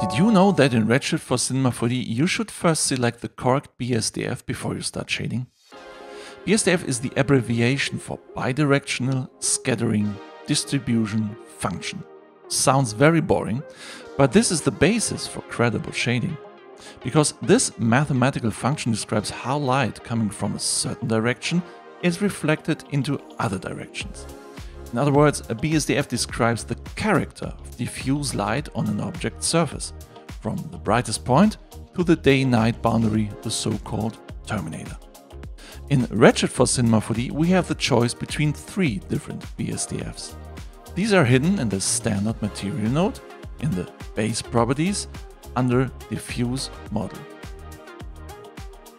Did you know that in Redshift for Cinema 4D you should first select the correct BSDF before you start shading? BSDF is the abbreviation for bidirectional scattering distribution function. Sounds very boring, but this is the basis for credible shading. Because this mathematical function describes how light coming from a certain direction is reflected into other directions. In other words, a BSDF describes the character of diffuse light on an object's surface, from the brightest point to the day-night boundary, the so-called terminator. In Redshift for Cinema 4D, we have the choice between three different BSDFs. These are hidden in the standard material node, in the base properties, under diffuse model.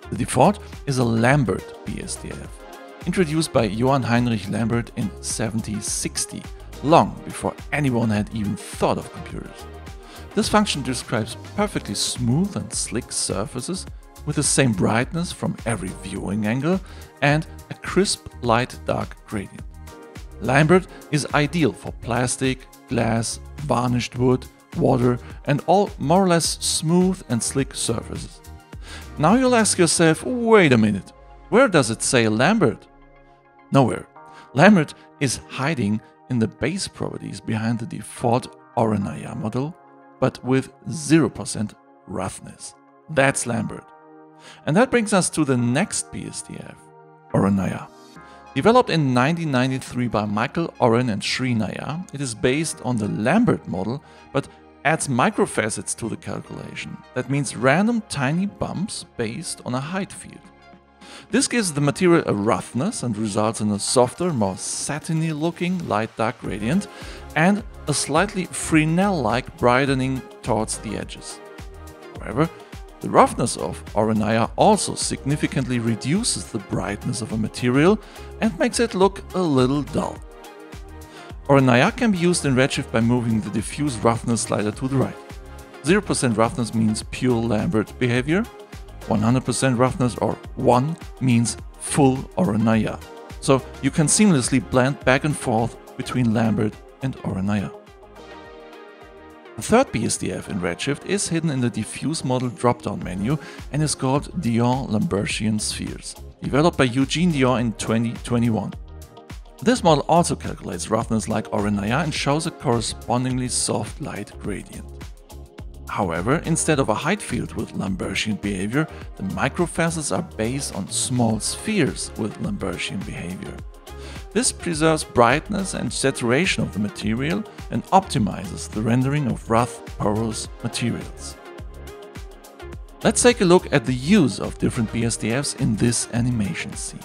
The default is a Lambert BSDF, introduced by Johann Heinrich Lambert in 1760, long before anyone had even thought of computers. This function describes perfectly smooth and slick surfaces with the same brightness from every viewing angle and a crisp light-dark gradient. Lambert is ideal for plastic, glass, varnished wood, water and all more or less smooth and slick surfaces. Now you'll ask yourself, wait a minute, where does it say Lambert? Nowhere. Lambert is hiding in the base properties behind the default Oren-Nayar model, but with 0% roughness. That's Lambert. And that brings us to the next BSDF, Oren-Nayar. Developed in 1993 by Michael Oren and Shree Nayar, it is based on the Lambert model, but adds microfacets to the calculation. That means random tiny bumps based on a height field. This gives the material a roughness and results in a softer, more satiny looking light-dark gradient and a slightly Fresnel-like brightening towards the edges. However, the roughness of Oren-Nayar also significantly reduces the brightness of a material and makes it look a little dull. Oren-Nayar can be used in Redshift by moving the diffuse roughness slider to the right. 0% roughness means pure Lambert behavior, 100% roughness or 1 means full Oren-Nayar. So you can seamlessly blend back and forth between Lambert and Oren-Nayar. The third BSDF in Redshift is hidden in the Diffuse Model drop-down menu and is called d'Eon Lambertian Spheres, developed by Eugene d'Eon in 2021. This model also calculates roughness like Oren-Nayar and shows a correspondingly soft light gradient. However, instead of a height field with Lambertian behavior, the microfacets are based on small spheres with Lambertian behavior. This preserves brightness and saturation of the material and optimizes the rendering of rough, porous materials. Let's take a look at the use of different BSDFs in this animation scene.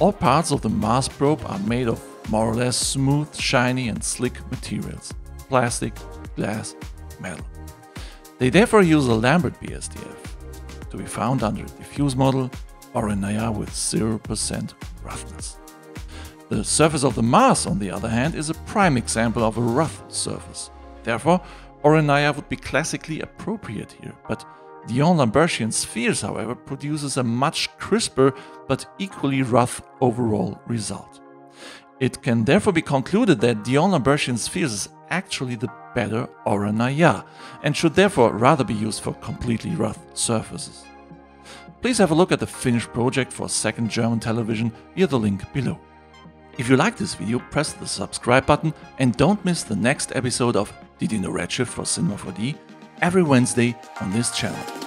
All parts of the Mars probe are made of more or less smooth, shiny and slick materials plastic, glass, metal. They therefore use a Lambert BSDF, to be found under a diffuse model Oren-Nayar with 0% roughness. The surface of the Mars, on the other hand, is a prime example of a rough surface. Therefore, Oren-Nayar would be classically appropriate here, but d'Eon Lambertian spheres, however, produces a much crisper but equally rough overall result. It can therefore be concluded that d'Eon Lambertian spheres is actually the better Oren-Nayar and should therefore rather be used for completely rough surfaces. Please have a look at the finished project for second German television via the link below. If you like this video, press the subscribe button and don't miss the next episode of Did You Know Redshift for Cinema 4D every Wednesday on this channel.